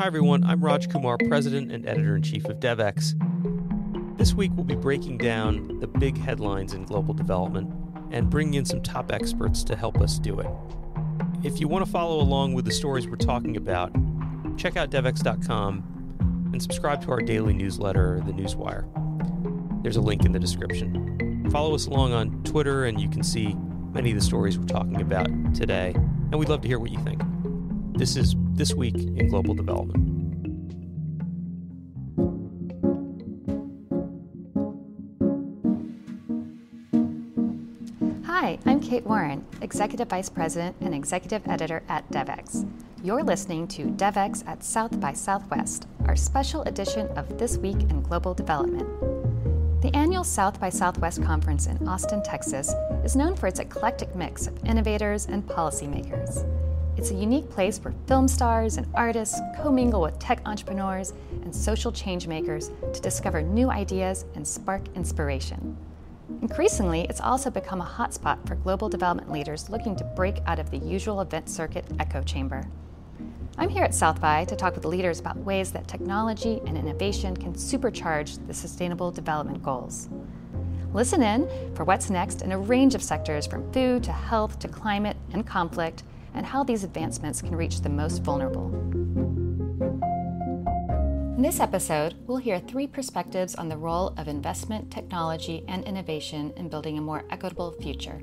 Hi, everyone. I'm Raj Kumar, President and Editor in Chief of DevEx. This week, we'll be breaking down the big headlines in global development and bringing in some top experts to help us do it. If you want to follow along with the stories we're talking about, check out devex.com and subscribe to our daily newsletter, The Newswire. There's a link in the description. Follow us along on Twitter, and you can see many of the stories we're talking about today, and we'd love to hear what you think. This is This Week in Global Development. Hi, I'm Kate Warren, Executive Vice President and Executive Editor at DevEx. You're listening to DevEx at South by Southwest, our special edition of This Week in Global Development. The annual South by Southwest conference in Austin, Texas is known for its eclectic mix of innovators and policymakers. It's a unique place where film stars and artists commingle with tech entrepreneurs and social change makers to discover new ideas and spark inspiration. Increasingly, it's also become a hotspot for global development leaders looking to break out of the usual event circuit echo chamber. I'm here at South by to talk with leaders about ways that technology and innovation can supercharge the Sustainable Development Goals. Listen in for what's next in a range of sectors from food to health to climate and conflict, and how these advancements can reach the most vulnerable. In this episode, we'll hear three perspectives on the role of investment, technology, and innovation in building a more equitable future.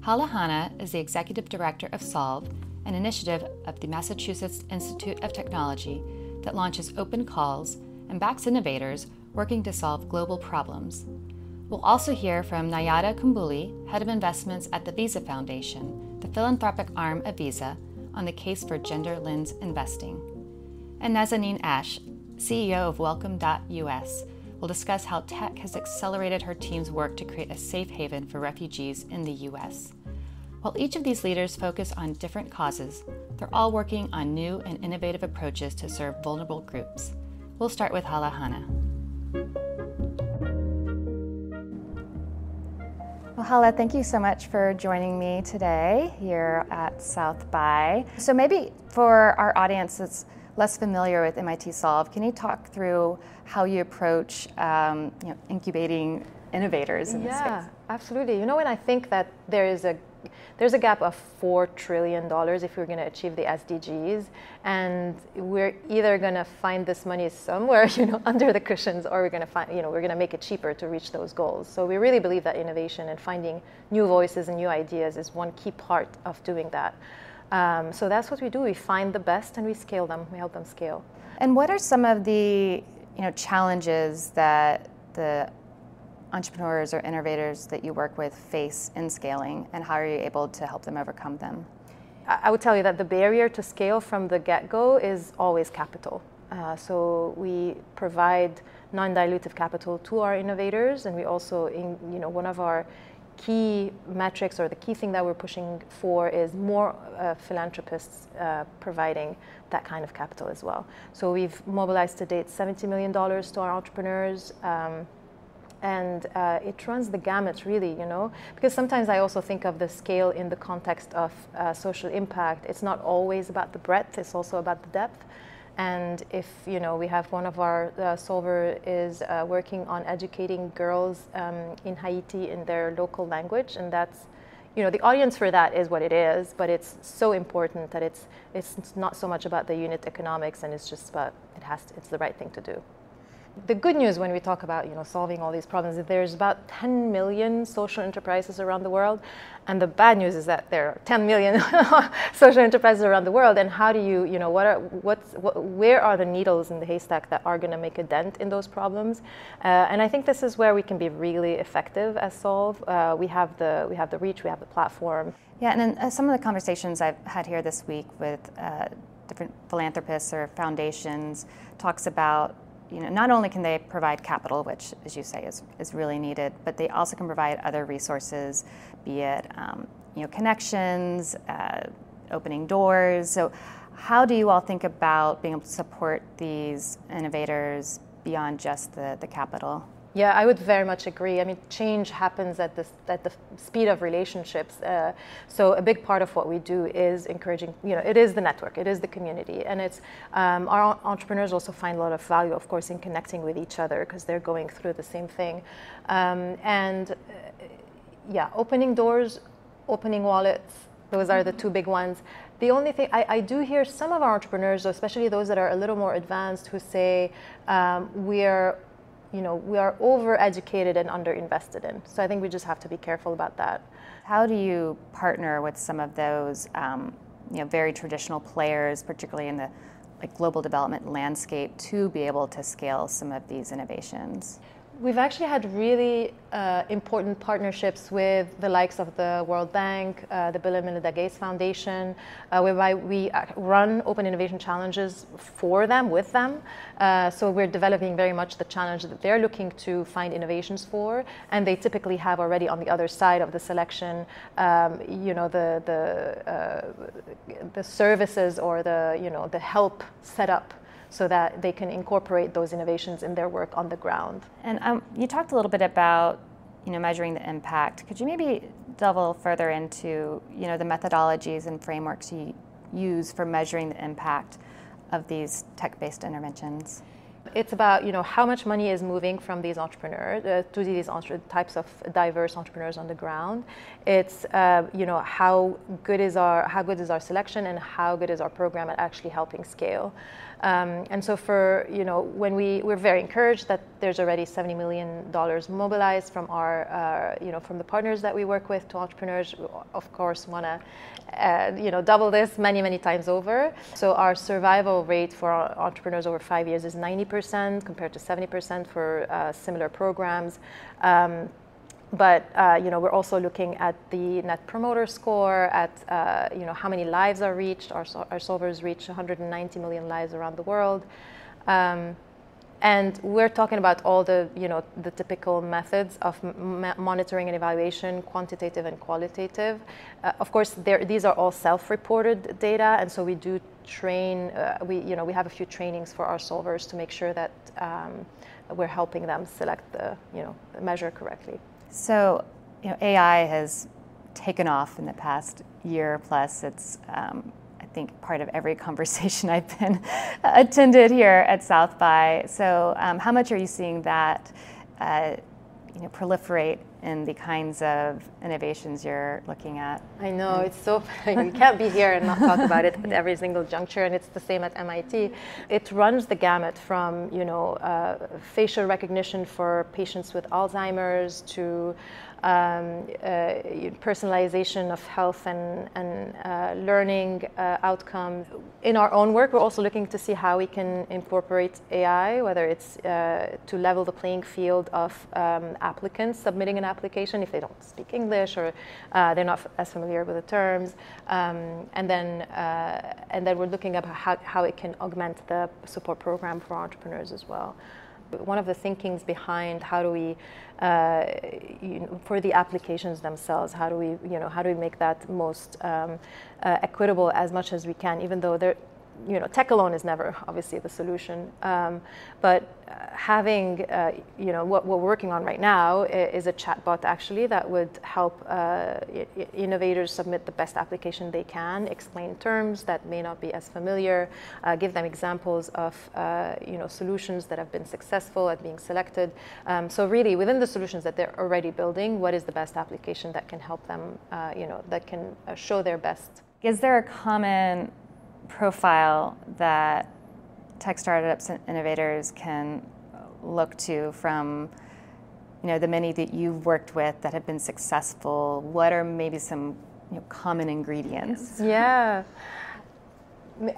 Hala Hanna is the executive director of Solve an initiative of the Massachusetts Institute of Technology that launches open calls and backs innovators working to solve global problems. We'll also hear from Najada Kumbuli, Head of Investments at the Visa Foundation, the philanthropic arm of Visa, on the case for gender lens investing. And Nazanin Ash, CEO of Welcome.us, will discuss how tech has accelerated her team's work to create a safe haven for refugees in the U.S. While each of these leaders focus on different causes, they're all working on new and innovative approaches to serve vulnerable groups. We'll start with Hala Hanna. Well, Hala, thank you so much for joining me today here at South by. So, maybe for our audience that's less familiar with MIT Solve, can you talk through how you approach um, you know, incubating innovators in yeah, this space? Yeah, absolutely. You know, when I think that there is a there's a gap of $4 trillion if we're going to achieve the SDGs. And we're either going to find this money somewhere, you know, under the cushions, or we're going to find, you know, we're going to make it cheaper to reach those goals. So we really believe that innovation and finding new voices and new ideas is one key part of doing that. Um, so that's what we do. We find the best and we scale them. We help them scale. And what are some of the, you know, challenges that the entrepreneurs or innovators that you work with face in scaling, and how are you able to help them overcome them? I would tell you that the barrier to scale from the get go is always capital. Uh, so we provide non-dilutive capital to our innovators, and we also, in, you know, one of our key metrics or the key thing that we're pushing for is more uh, philanthropists uh, providing that kind of capital as well. So we've mobilized to date $70 million to our entrepreneurs. Um, and uh, it runs the gamut really you know? Because sometimes i also think of the scale in the context of uh, social impact. It's not always about the breadth it's also about the depth. And if you know we have one of our uh, solver is uh, working on educating girls um, in haiti in their local language and that's you know the audience for that is what it is but it's so important that it's it's not so much about the unit economics and it's just about it has to, it's the right thing to do the good news when we talk about you know solving all these problems is there's about 10 million social enterprises around the world. And the bad news is that there are 10 million social enterprises around the world. And how do you you know what are what's what, where are the needles in the haystack that are going to make a dent in those problems? Uh, and i think this is where we can be really effective as solve. Uh, we have the we have the reach we have the platform. Yeah and in uh, some of the conversations i've had here this week with uh, different philanthropists or foundations talks about you know, not only can they provide capital, which, as you say, is, is really needed, but they also can provide other resources, be it um, you know, connections, uh, opening doors. So, how do you all think about being able to support these innovators beyond just the, the capital? Yeah, I would very much agree. I mean, change happens at the, at the speed of relationships. Uh, so a big part of what we do is encouraging, you know, it is the network, it is the community. And it's, um, our entrepreneurs also find a lot of value, of course, in connecting with each other because they're going through the same thing. Um, and uh, yeah, opening doors, opening wallets, those are the two big ones. The only thing I, I, do hear some of our entrepreneurs, especially those that are a little more advanced, who say um, we're you know, we are over-educated and under-invested in. So I think we just have to be careful about that. How do you partner with some of those, um, you know, very traditional players, particularly in the like global development landscape, to be able to scale some of these innovations? We've actually had really uh, important partnerships with the likes of the World Bank, uh, the Bill and Melinda Gates Foundation, uh, whereby we run open innovation challenges for them, with them. Uh, so we're developing very much the challenge that they're looking to find innovations for, and they typically have already on the other side of the selection, um, you know, the the uh, the services or the you know the help set up so that they can incorporate those innovations in their work on the ground. And um, you talked a little bit about you know measuring the impact. Could you maybe delve a little further into you know the methodologies and frameworks you use for measuring the impact of these tech-based interventions? It's about you know how much money is moving from these entrepreneurs uh, to these entre- types of diverse entrepreneurs on the ground. It's uh, you know how good is our how good is our selection and how good is our program at actually helping scale. Um, and so for, you know, when we, we're very encouraged that there's already $70 million mobilized from our, uh, you know, from the partners that we work with to entrepreneurs, of course, want to, uh, you know, double this many, many times over. So our survival rate for entrepreneurs over five years is 90% compared to 70% for uh, similar programs. Um, but uh, you know we're also looking at the net promoter score at uh, you know how many lives are reached our, our solvers reach 190 million lives around the world. Um, and we're talking about all the you know the typical methods of m- monitoring and evaluation quantitative and qualitative. Uh, of course these are all self-reported data and so we do train uh, we you know we have a few trainings for our solvers to make sure that um, we're helping them select the you know measure correctly so, you know, AI has taken off in the past year plus. It's, um, I think, part of every conversation I've been attended here at South by. So, um, how much are you seeing that, uh, you know, proliferate in the kinds of innovations you're looking at? I know it's so funny. you can't be here and not talk about it at every single juncture, and it's the same at MIT. It runs the gamut from you know uh, facial recognition for patients with Alzheimer's to um, uh, personalization of health and, and uh, learning uh, outcomes. In our own work, we're also looking to see how we can incorporate AI, whether it's to level the playing field of um, applicants submitting an application if they don't speak English or they're not as familiar with the terms, um, and then and then we're looking at how, how it can augment the support program for entrepreneurs as well. One of the thinkings behind how do we, uh, you know, for the applications themselves, how do we, you know, how do we make that most um, uh, equitable as much as we can, even though there, you know, tech alone is never obviously the solution. Um, but uh, having, uh, you know, what, we're working on right now is a chatbot actually that would help uh, innovators submit the best application they can, explain terms that may not be as familiar, uh, give them examples of, uh, you know, solutions that have been successful at being selected. Um, so really, within the solutions that they're already building, what is the best application that can help them, uh, you know, that can show their best? Is there a common profile that tech startups and innovators can look to from you know the many that you've worked with that have been successful what are maybe some you know, common ingredients? Yeah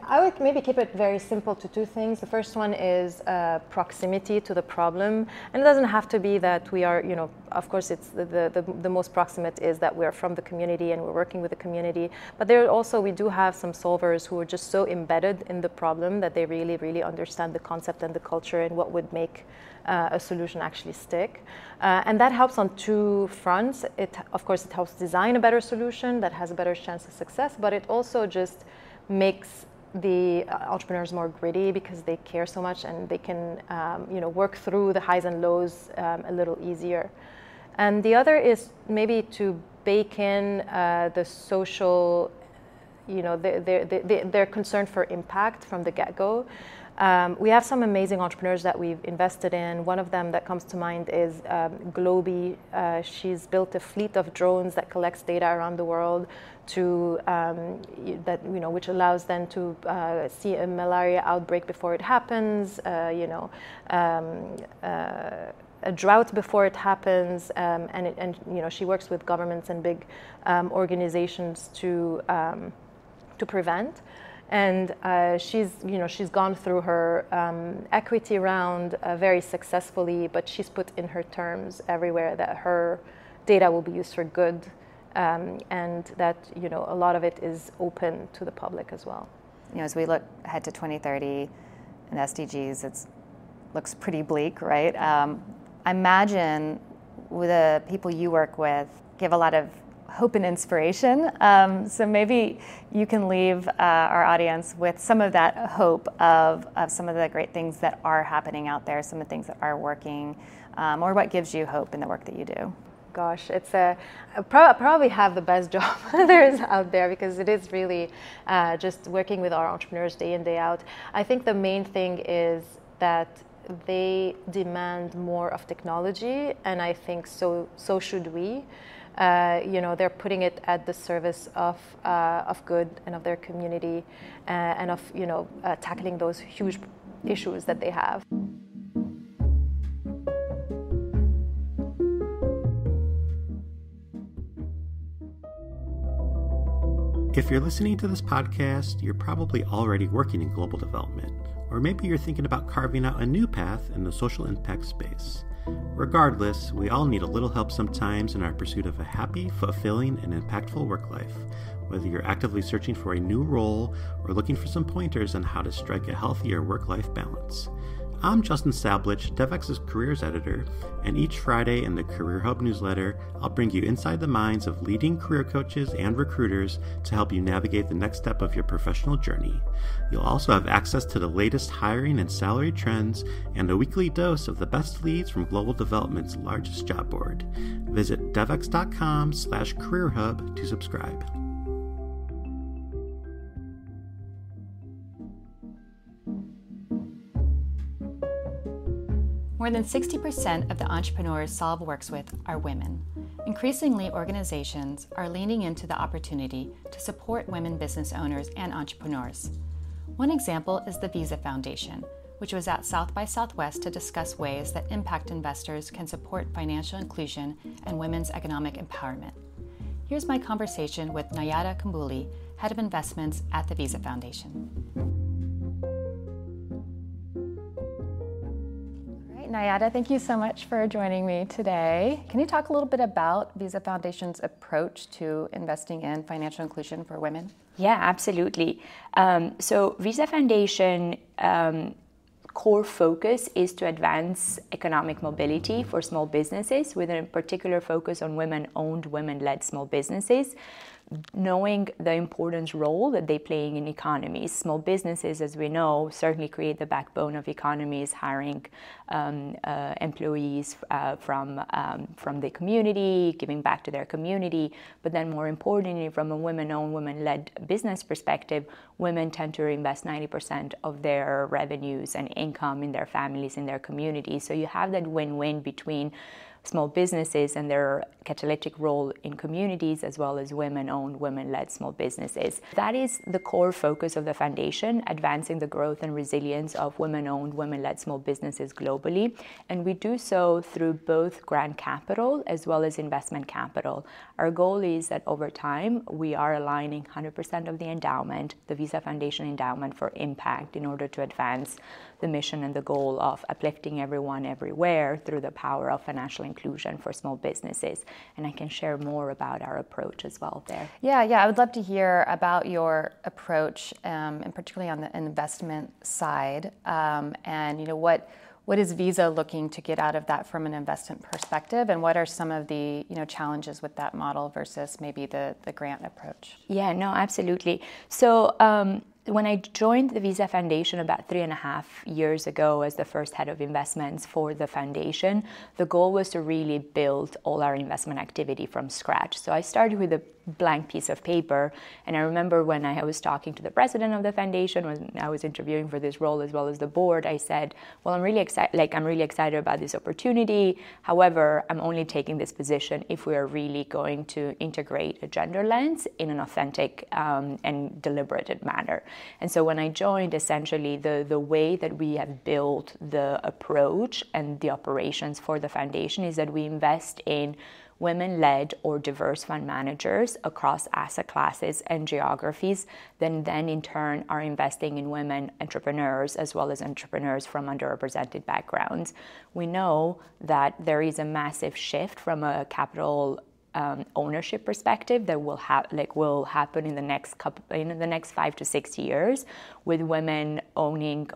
I would maybe keep it very simple to two things. The first one is uh, proximity to the problem, and it doesn't have to be that we are, you know, of course, it's the, the, the, most proximate is that we're from the community and we're working with the community. But there also we do have some solvers who are just so embedded in the problem that they really, really understand the concept and the culture and what would make uh, a solution actually stick. Uh, and that helps on two fronts. It, of course, it helps design a better solution that has a better chance of success, but it also just makes the uh, entrepreneurs more gritty because they care so much and they can um, you know work through the highs and lows um, a little easier and the other is maybe to bake in uh, the social you know they're, they're, they're concerned for impact from the get-go um, we have some amazing entrepreneurs that we've invested in. One of them that comes to mind is um, Globi. Uh, she's built a fleet of drones that collects data around the world to um, that you know, which allows them to uh, see a malaria outbreak before it happens. Uh, you know. Um, uh, a drought before it happens, um, and, it, and you know she works with governments and big um, organizations to to prevent and uh, she's you know she's gone through her um, equity round uh, very successfully but she's put in her terms everywhere that her data will be used for good um, and that you know a lot of it is open to the public as well you know as we look ahead to 2030 and sdgs it looks pretty bleak right um, i imagine the people you work with give a lot of hope and inspiration. Um, so maybe you can leave uh, our audience with some of that hope of, of some of the great things that are happening out there, some of the things that are working, um, or what gives you hope in the work that you do. Gosh, it's a probably have the best job there is out there because it is really uh, just working with our entrepreneurs day in day out. I think the main thing is that they demand more of technology, and I think so. So should we uh, you know, they're putting it at the service of, uh, of good and of their community uh, and of, you know, uh, tackling those huge issues that they have. If you're listening to this podcast, you're probably already working in global development, or maybe you're thinking about carving out a new path in the social impact space. Regardless, we all need a little help sometimes in our pursuit of a happy, fulfilling, and impactful work life. Whether you're actively searching for a new role or looking for some pointers on how to strike a healthier work life balance. I'm Justin Sablich, DevEx's careers editor, and each Friday in the Career Hub newsletter, I'll bring you inside the minds of leading career coaches and recruiters to help you navigate the next step of your professional journey. You'll also have access to the latest hiring and salary trends and a weekly dose of the best leads from Global Development's largest job board. Visit devex.com slash careerhub to subscribe. More than 60% of the entrepreneurs Solve works with are women. Increasingly, organizations are leaning into the opportunity to support women business owners and entrepreneurs. One example is the Visa Foundation, which was at South by Southwest to discuss ways that impact investors can support financial inclusion and women's economic empowerment. Here's my conversation with Najada Kumbuli, Head of Investments at the Visa Foundation. Najada, thank you so much for joining me today. Can you talk a little bit about Visa Foundation's approach to investing in financial inclusion for women? Yeah, absolutely. Um, so, Visa Foundation. Um, core focus is to advance economic mobility for small businesses with a particular focus on women owned, women led small businesses knowing the important role that they play in economies. Small businesses, as we know, certainly create the backbone of economies, hiring um, uh, employees uh, from um, from the community, giving back to their community. But then, more importantly, from a women-owned, women-led business perspective, women tend to invest 90% of their revenues and income in their families, in their communities. So you have that win-win between small businesses and their catalytic role in communities as well as women-owned, women-led small businesses. That is the core focus of the foundation, advancing the growth and resilience of women-owned, women-led small businesses globally. And we do so through both grant capital as well as investment capital. Our goal is that over time, we are aligning 100% of the endowment, the Visa Foundation endowment for impact in order to advance the mission and the goal of uplifting everyone everywhere through the power of financial inclusion for small businesses. And I can share more about our approach as well there. Yeah, yeah, I would love to hear about your approach, um, and particularly on the investment side, um, and you know what what is Visa looking to get out of that from an investment perspective, and what are some of the you know challenges with that model versus maybe the the grant approach? Yeah, no, absolutely. So. Um, when I joined the Visa Foundation about three and a half years ago as the first head of investments for the foundation, the goal was to really build all our investment activity from scratch. So I started with a blank piece of paper. And I remember when I was talking to the president of the foundation, when I was interviewing for this role as well as the board, I said, "Well, I'm really excited. Like, I'm really excited about this opportunity. However, I'm only taking this position if we are really going to integrate a gender lens in an authentic um, and deliberated manner." And so when I joined, essentially the the way that we have built the approach and the operations for the foundation is that we invest in women led or diverse fund managers across asset classes and geographies, then, then in turn are investing in women entrepreneurs as well as entrepreneurs from underrepresented backgrounds. We know that there is a massive shift from a capital um, ownership perspective that will ha- like will happen in the next couple in the next five to six years, with women owning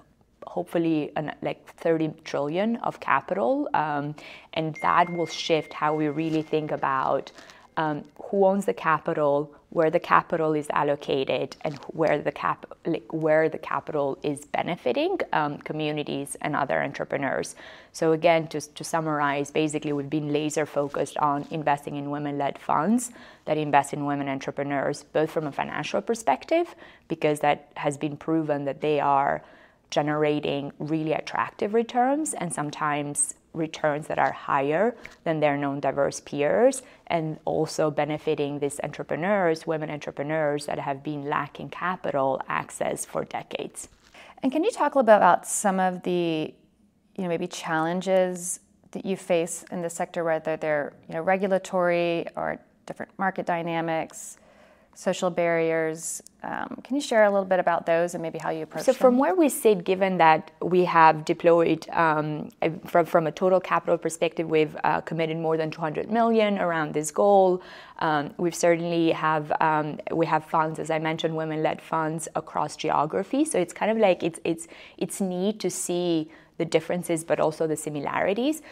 hopefully an, like 30 trillion of capital, um, and that will shift how we really think about um, who owns the capital, where the capital is allocated, and where the cap like where the capital is benefiting um, communities and other entrepreneurs. So again, to, to summarize, basically we've been laser focused on investing in women-led funds that invest in women entrepreneurs, both from a financial perspective, because that has been proven that they are generating really attractive returns and sometimes returns that are higher than their known diverse peers and also benefiting these entrepreneurs, women entrepreneurs that have been lacking capital access for decades. And can you talk a little bit about some of the, you know, maybe challenges that you face in the sector, whether they're, you know, regulatory or different market dynamics, social barriers. Um, can you share a little bit about those and maybe how you approach so them? from where we sit, given that we have deployed um, from, from a total capital perspective, we've uh, committed more than 200 million around this goal. Um, we've certainly have um, we have funds, as I mentioned, women-led funds across geography. So it's kind of like it's it's it's neat to see the differences, but also the similarities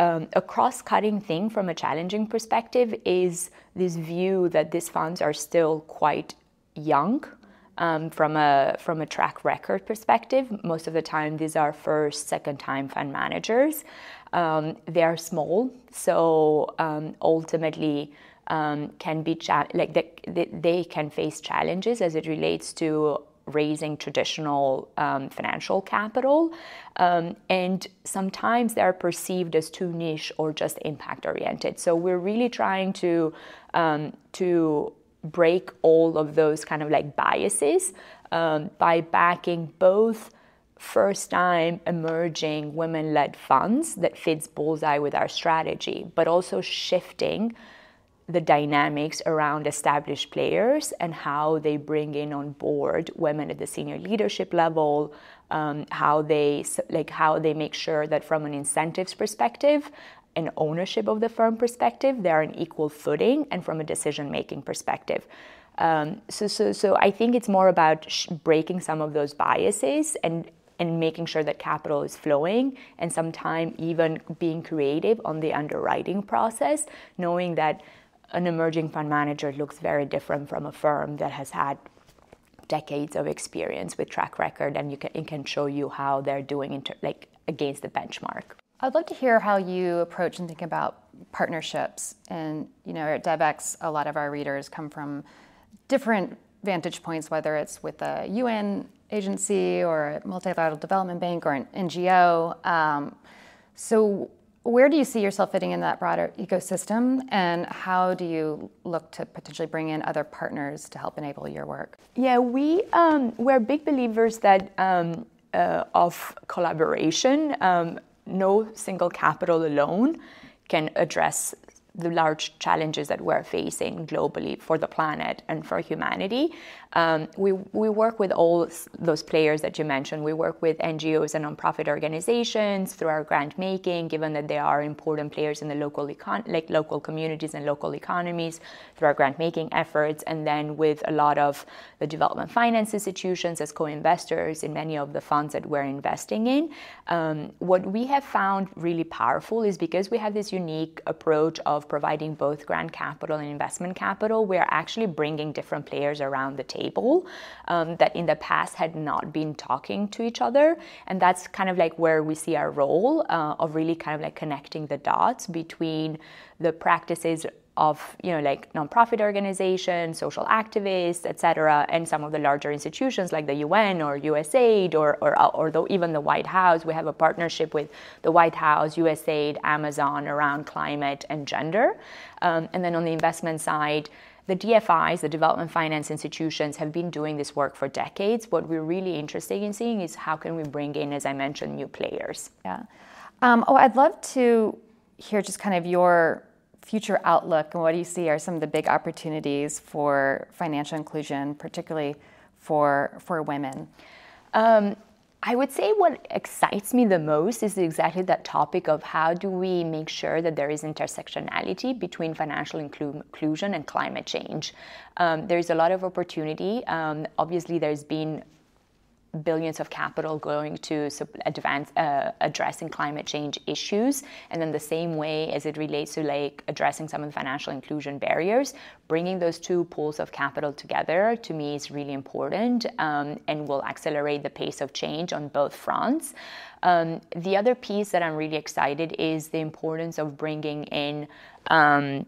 um, a cross cutting thing from a challenging perspective is this view that these funds are still quite young. Um, from a from a track record perspective, most of the time these are first, second time fund managers. Um, they are small, so um, ultimately um, can be cha- like they, they, can face challenges as it relates to raising traditional um, financial capital. Um, and sometimes they're perceived as too niche or just impact oriented. So we're really trying to, um, to break all of those kind of like biases um, by backing both first time emerging women led funds that fits bullseye with our strategy, but also shifting the dynamics around established players and how they bring in on board women at the senior leadership level, um, how they like how they make sure that from an incentives perspective and ownership of the firm perspective, they're on equal footing, and from a decision making perspective. Um, so, so, so I think it's more about breaking some of those biases and and making sure that capital is flowing, and sometimes even being creative on the underwriting process, knowing that an emerging fund manager looks very different from a firm that has had decades of experience with track record and you can, it can show you how they're doing inter, like against the benchmark. I'd love to hear how you approach and think about partnerships. And you know at devex a lot of our readers come from different vantage points whether it's with a un agency or a multilateral development bank or an ngo um, so where do you see yourself fitting in that broader ecosystem, and how do you look to potentially bring in other partners to help enable your work? Yeah, we um, we're big believers that um, uh, of collaboration. Um, no single capital alone can address the large challenges that we're facing globally for the planet and for humanity. Um, we, we work with all those players that you mentioned. We work with NGOs and nonprofit organizations through our grant making, given that they are important players in the local econ- like local communities and local economies, through our grant making efforts, and then with a lot of the development finance institutions as co-investors in many of the funds that we're investing in. Um, what we have found really powerful is because we have this unique approach of of providing both grant capital and investment capital, we are actually bringing different players around the table um, that in the past had not been talking to each other. And that's kind of like where we see our role uh, of really kind of like connecting the dots between the practices of you know like nonprofit organizations, social activists, etc., and some of the larger institutions like the UN or USAID or or, or the, even the White House. We have a partnership with the White House, USAID, Amazon around climate and gender, um, and then on the investment side. The DFIs, the development finance institutions, have been doing this work for decades. What we're really interested in seeing is how can we bring in, as I mentioned, new players. Yeah. Um, oh, I'd love to hear just kind of your future outlook and what do you see are some of the big opportunities for financial inclusion, particularly for for women? Um, I would say what excites me the most is exactly that topic of how do we make sure that there is intersectionality between financial inclu- inclusion and climate change. Um, there is a lot of opportunity. Um, obviously, there's been billions of capital going to advance uh, addressing climate change issues. And then the same way as it relates to like addressing some of the financial inclusion barriers bringing those two pools of capital together to me is really important um, and will accelerate the pace of change on both fronts. Um, the other piece that i'm really excited is the importance of bringing in um,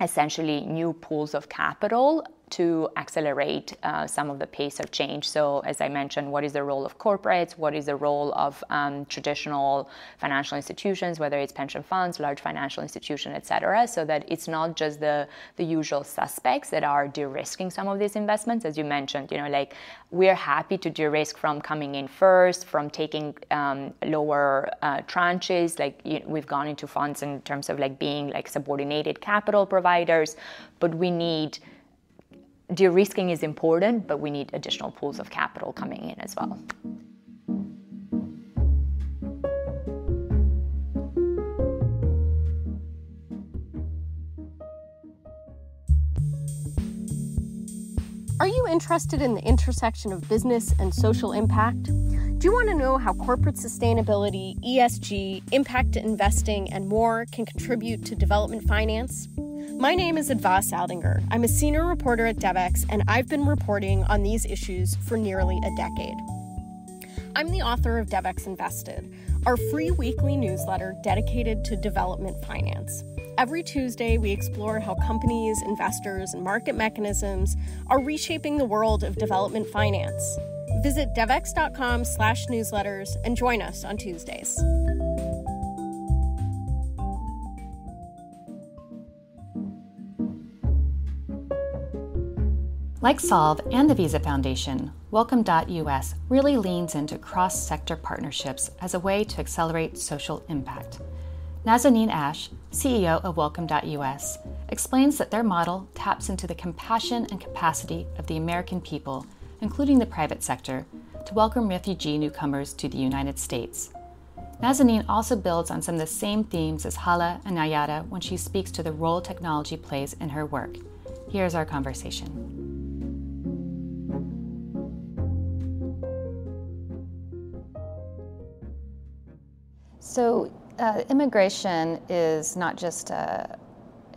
essentially new pools of capital to accelerate uh, some of the pace of change. So, as I mentioned, what is the role of corporates? What is the role of um, traditional financial institutions, whether it's pension funds, large financial institutions, et cetera, so that it's not just the, the usual suspects that are de-risking some of these investments. As you mentioned, you know, like we're happy to de-risk from coming in first, from taking um, lower uh, tranches. Like you know, we've gone into funds in terms of like being like subordinated capital providers, but we need de-risking is important, but we need additional pools of capital coming in as well. Are you interested in the intersection of business and social impact? Do you want to know how corporate sustainability, ESG, impact investing, and more can contribute to development finance? My name is Adva Saldinger. I'm a senior reporter at DevEx, and I've been reporting on these issues for nearly a decade. I'm the author of DevEx Invested, our free weekly newsletter dedicated to development finance. Every Tuesday, we explore how companies, investors, and market mechanisms are reshaping the world of development finance. Visit devex.com slash newsletters and join us on Tuesdays. Like Solve and the Visa Foundation, Welcome.us really leans into cross sector partnerships as a way to accelerate social impact. Nazanin Ash, CEO of Welcome.us, explains that their model taps into the compassion and capacity of the American people, including the private sector, to welcome refugee newcomers to the United States. Nazanin also builds on some of the same themes as Hala and Najada when she speaks to the role technology plays in her work. Here's our conversation. So, uh, immigration is not just a,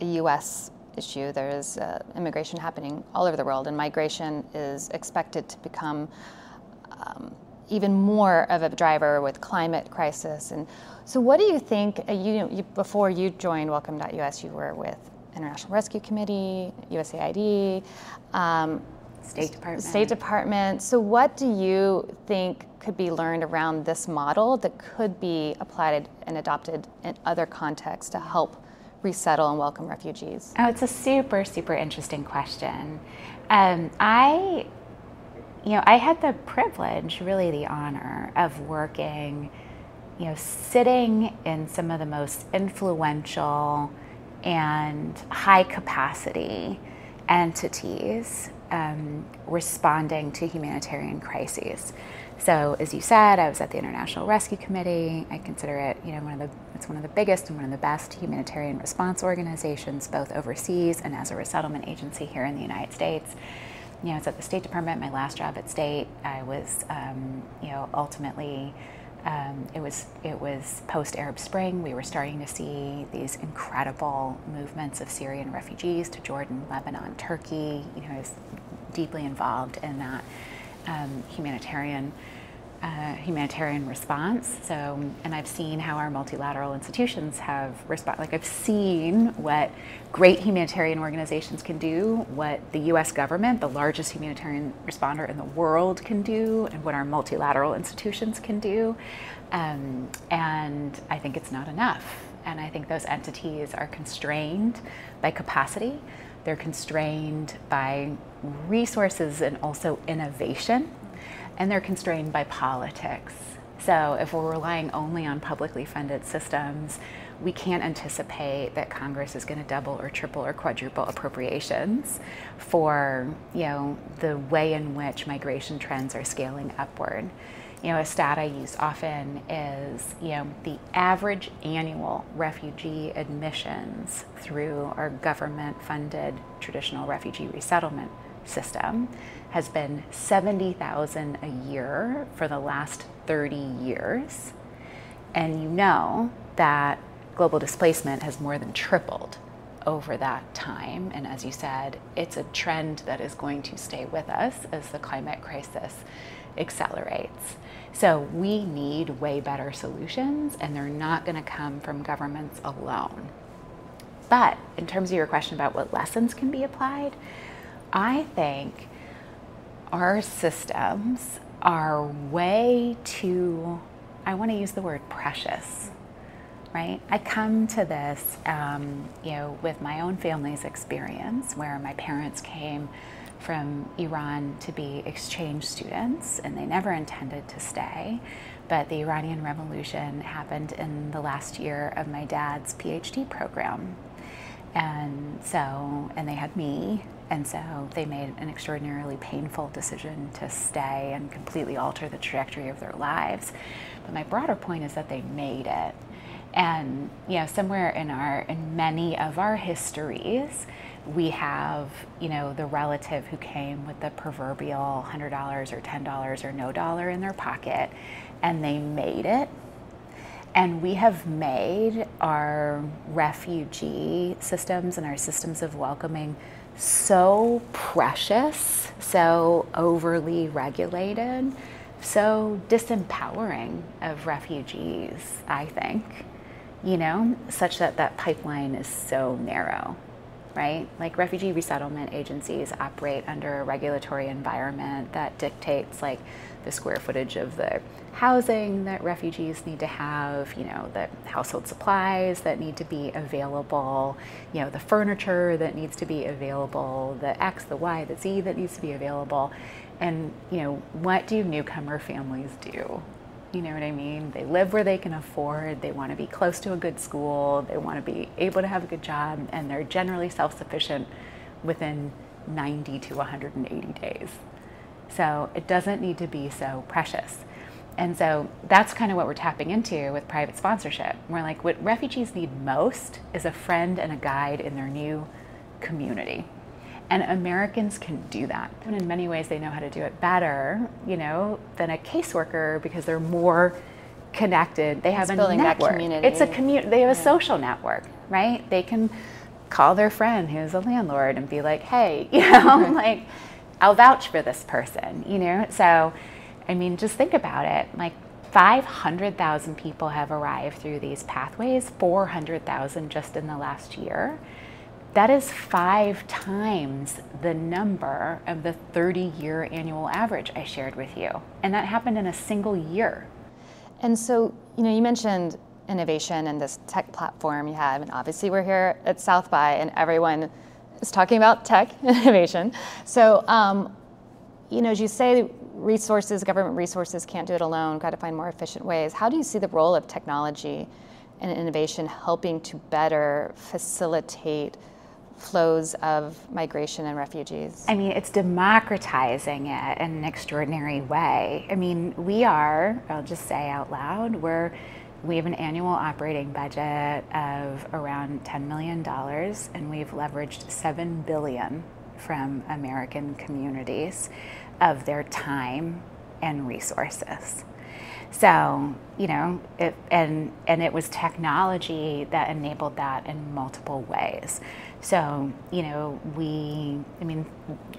a U.S. issue. There's uh, immigration happening all over the world, and migration is expected to become um, even more of a driver with climate crisis. And so, what do you think? Uh, you, you, before you joined Welcome.us, you were with International Rescue Committee, USAID. Um, State Department. State Department. So, what do you think could be learned around this model that could be applied and adopted in other contexts to help resettle and welcome refugees? Oh, it's a super, super interesting question. Um, I, you know, I had the privilege, really the honor, of working, you know, sitting in some of the most influential and high capacity entities um, responding to humanitarian crises. So, as you said, I was at the International Rescue Committee. I consider it, you know, one of the it's one of the biggest and one of the best humanitarian response organizations, both overseas and as a resettlement agency here in the United States. You know, I was at the State Department. My last job at State, I was, um, you know, ultimately Um, it was it was post Arab Spring. We were starting to see these incredible movements of Syrian refugees to Jordan, Lebanon, Turkey. You know, I was deeply involved in that um, humanitarian uh, humanitarian response. So, and I've seen how our multilateral institutions have responded. Like I've seen what great humanitarian organizations can do, what the U.S. government, the largest humanitarian responder in the world, can do, and what our multilateral institutions can do. Um, and I think it's not enough. And I think those entities are constrained by capacity. They're constrained by resources and also innovation and they're constrained by politics. So if we're relying only on publicly funded systems, we can't anticipate that Congress is going to double or triple or quadruple appropriations for you know the way in which migration trends are scaling upward. You know, a stat I use often is you know the average annual refugee admissions through our government-funded traditional refugee resettlement system has been 70,000 a year for the last 30 years. And you know that global displacement has more than tripled over that time. And as you said, it's a trend that is going to stay with us as the climate crisis accelerates. So we need way better solutions, and they're not going to come from governments alone. But in terms of your question about what lessons can be applied, I think our systems are way too, I want to use the word precious, right? I come to this, um, you know, with my own family's experience where my parents came from Iran to be exchange students and they never intended to stay. But the Iranian Revolution happened in the last year of my dad's PhD program. And so, and they had me and so they made an extraordinarily painful decision to stay and completely alter the trajectory of their lives. But my broader point is that they made it. And you know, somewhere in our in many of our histories, we have, you know, the relative who came with the proverbial $100 or $10 or no dollar in their pocket and they made it. And we have made our refugee systems and our systems of welcoming so precious, so overly regulated, so disempowering of refugees, I think, you know, such that that pipeline is so narrow, right? Like refugee resettlement agencies operate under a regulatory environment that dictates like the square footage of the housing that refugees need to have, you know, the household supplies that need to be available, you know, the furniture that needs to be available, the X, the Y, the Z that needs to be available. And, you know, what do newcomer families do? You know what I mean? They live where they can afford, they want to be close to a good school, they want to be able to have a good job, and they're generally self sufficient within 90 to 180 days. So it doesn't need to be so precious. And so that's kind of what we're tapping into with private sponsorship. We're like, what refugees need most is a friend and a guide in their new community. And Americans can do that. And in many ways, they know how to do it better, you know, than a caseworker because they're more connected. They have it's a network. community. It's a community. They have a yeah. social network, right? They can call their friend who's a landlord and be like, "Hey, you know, like, I'll vouch for this person," you know. So I mean, just think about it. Like 500,000 people have arrived through these pathways, 400,000 just in the last year. That is five times the number of the 30 year annual average I shared with you. And that happened in a single year. And so, you know, you mentioned innovation and this tech platform you have, and obviously we're here at South by, and everyone is talking about tech innovation. So, um, you know, as you say, resources, government resources can't do it alone, got to find more efficient ways. How do you see the role of technology and innovation helping to better facilitate flows of migration and refugees? I mean, it's democratizing it in an extraordinary way. I mean, we are, I'll just say out loud, we're we have an annual operating budget of around $10 million and we've leveraged 7 billion from American communities of their time and resources. So, you know, it, and, and it was technology that enabled that in multiple ways. So, you know, we, I mean,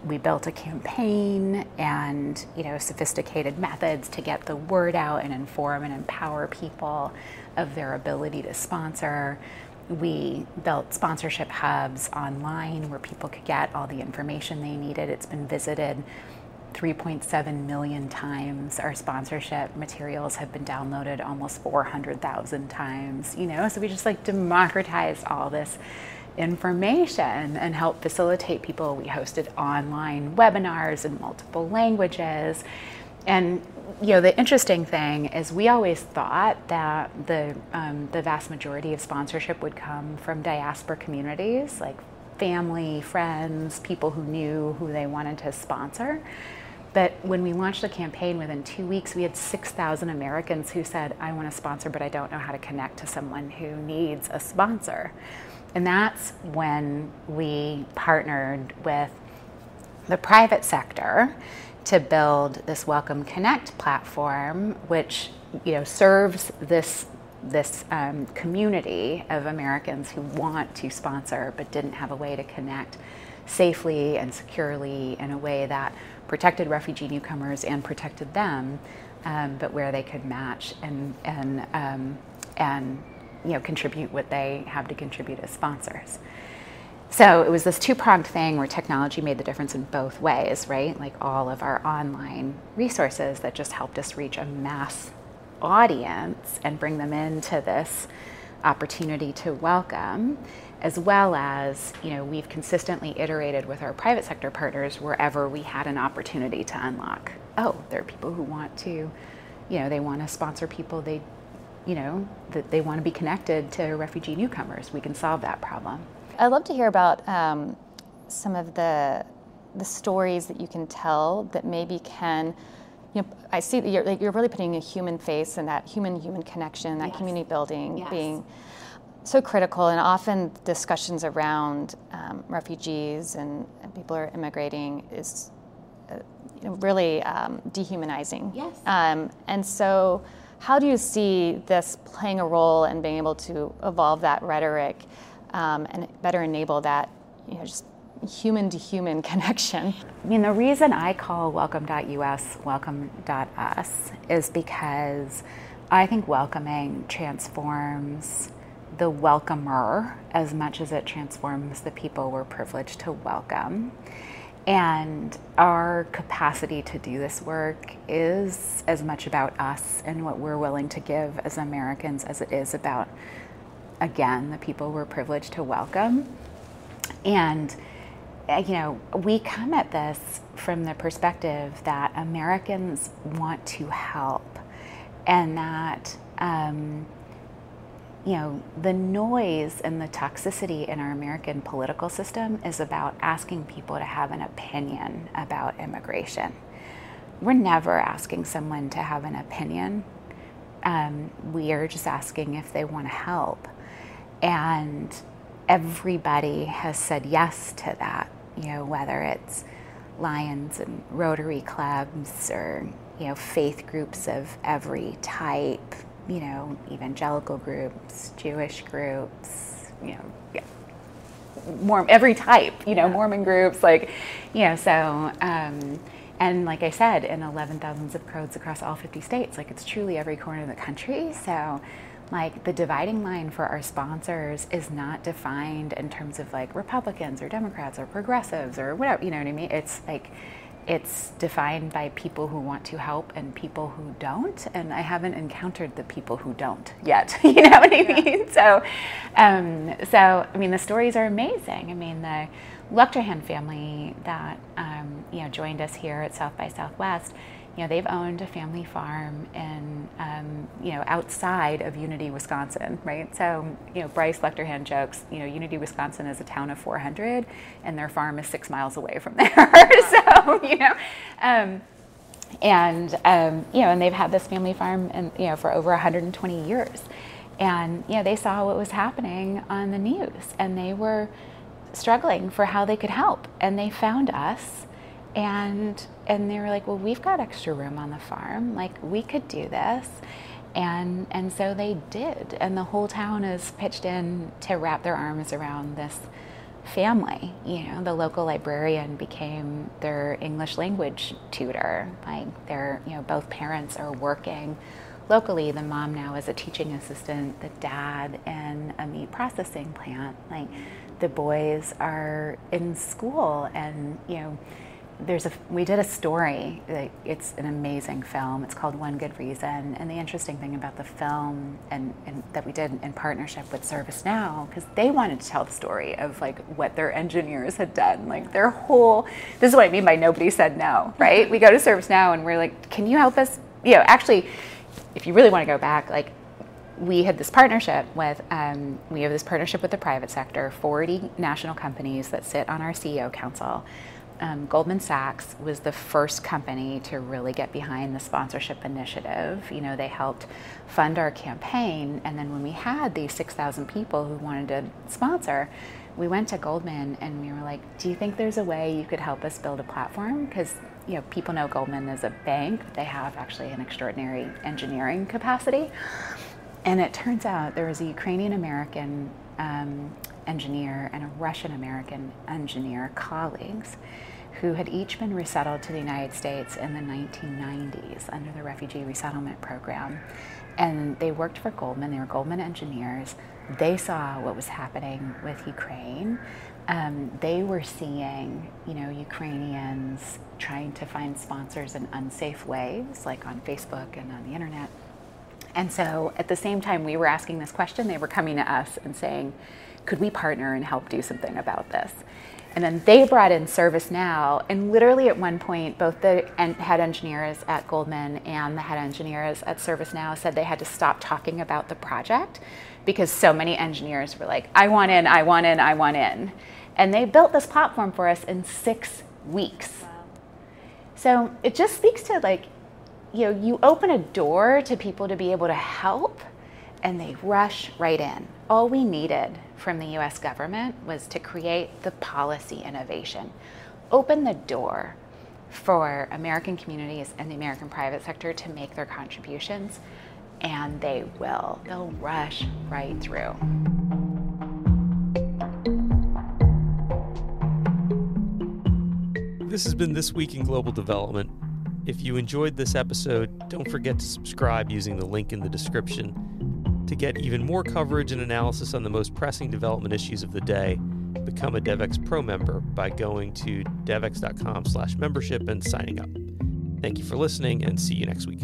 we built a campaign and, you know, sophisticated methods to get the word out and inform and empower people of their ability to sponsor. We built sponsorship hubs online where people could get all the information they needed. It's been visited 3.7 million times. Our sponsorship materials have been downloaded almost 400,000 times, you know, so we just like democratized all this information and help facilitate people. We hosted online webinars in multiple languages. And you know, the interesting thing is we always thought that the, um, the vast majority of sponsorship would come from diaspora communities, like family, friends, people who knew who they wanted to sponsor. But when we launched the campaign within two weeks, we had 6,000 Americans who said, I want to sponsor, but I don't know how to connect to someone who needs a sponsor. And that's when we partnered with the private sector to build this Welcome Connect platform, which you know serves this this um, community of Americans who want to sponsor but didn't have a way to connect safely and securely in a way that protected refugee newcomers and protected them, um, but where they could match and and um, and you know contribute what they have to contribute as sponsors. So it was this two-pronged thing where technology made the difference in both ways, right? Like all of our online resources that just helped us reach a mass audience and bring them into this opportunity to welcome as well as you know we've consistently iterated with our private sector partners wherever we had an opportunity to unlock oh there are people who want to you know they want to sponsor people they you know that they want to be connected to refugee newcomers we can solve that problem i'd love to hear about um, some of the the stories that you can tell that maybe can you know, I see that you're, like, you're really putting a human face and that human human connection, that yes. community building yes. being so critical, and often discussions around um, refugees and, and, people who are immigrating is uh, you know, really um, dehumanizing. Yes. Um, and so, how do you see this playing a role in being able to evolve that rhetoric um, and better enable that, you know, just human to human connection? I mean, the reason I call welcome.us welcome.us is because I think welcoming transforms the welcomer as much as it transforms the people we're privileged to welcome. And our capacity to do this work is as much about us and what we're willing to give as Americans as it is about, again, the people we're privileged to welcome. And, uh, you know, we come at this from the perspective that Americans want to help and that. Um, you know, the noise and the toxicity in our American political system is about asking people to have an opinion about immigration. We're never asking someone to have an opinion. Um, we are just asking if they want to help. And everybody has said yes to that, you know, whether it's Lions and Rotary clubs or, you know, faith groups of every type, you know, evangelical groups, Jewish groups, you know, yeah, Mormon, every type, you know, yeah. Mormon groups, like, you know, so, um, and like I said, in 11,000 zip codes across all 50 states, like it's truly every corner of the country. So, like the dividing line for our sponsors is not defined in terms of like Republicans or Democrats or progressives or whatever, you know what I mean? It's like, it's defined by people who want to help and people who don't and i haven't encountered the people who don't yet you know what i mean? So um, so i mean the stories are amazing. I mean the Luchterhand family that um, you know joined us here at south by southwest you know, they've owned a family farm in, um, you know, outside of Unity, Wisconsin, right? So, you know, Bryce Luchterhand jokes, you know, Unity, Wisconsin is a town of 400 and their farm is six miles away from there. so, you know, um, and, um, you know, and they've had this family farm and, you know, for over 120 years. And, you know, they saw what was happening on the news and they were struggling for how they could help. And they found us and and they were like, well, we've got extra room on the farm. Like we could do this. And, and so they did. And the whole town is pitched in to wrap their arms around this family. You know, the local librarian became their English language tutor. Like they're, you know, both parents are working locally. The mom now is a teaching assistant, the dad in a meat processing plant. Like the boys are in school and, you know, there's a we did a story it's an amazing film. It's called one good reason. And the interesting thing about the film and, and that we did in partnership with ServiceNow because they wanted to tell the story of like what their engineers had done. Like their whole this is what i mean by nobody said no right? We go to ServiceNow and we're like can you help us? You know actually if you really want to go back like we had this partnership with um, we have this partnership with the private sector 40 national companies that sit on our ceo council um, Goldman Sachs was the first company to really get behind the sponsorship initiative. You know, they helped fund our campaign, and then when we had these 6,000 people who wanted to sponsor, we went to Goldman and we were like, "Do you think there's a way you could help us build a platform?" Because you know, people know Goldman as a bank; they have actually an extraordinary engineering capacity. And it turns out there was a Ukrainian American um, engineer and a Russian American engineer colleagues who had each been resettled to the United States in the 1990s under the Refugee Resettlement Program. And they worked for Goldman, they were Goldman engineers. They saw what was happening with Ukraine. Um, they were seeing, you know, Ukrainians trying to find sponsors in unsafe ways, like on Facebook and on the internet. And so at the same time we were asking this question, they were coming to us and saying, could we partner and help do something about this? And then they brought in ServiceNow, and literally at one point, both the head engineers at Goldman and the head engineers at ServiceNow said they had to stop talking about the project because so many engineers were like, I want in, I want in, I want in. And they built this platform for us in six weeks. Wow. So it just speaks to like, you know, you open a door to people to be able to help and they rush right in. All we needed from the US government was to create the policy innovation, open the door for American communities and the American private sector to make their contributions, and they will. They'll rush right through. This has been This Week in Global Development. If you enjoyed this episode, don't forget to subscribe using the link in the description to get even more coverage and analysis on the most pressing development issues of the day, become a Devex Pro member by going to devex.com slash membership and signing up. Thank you for listening and see you next week.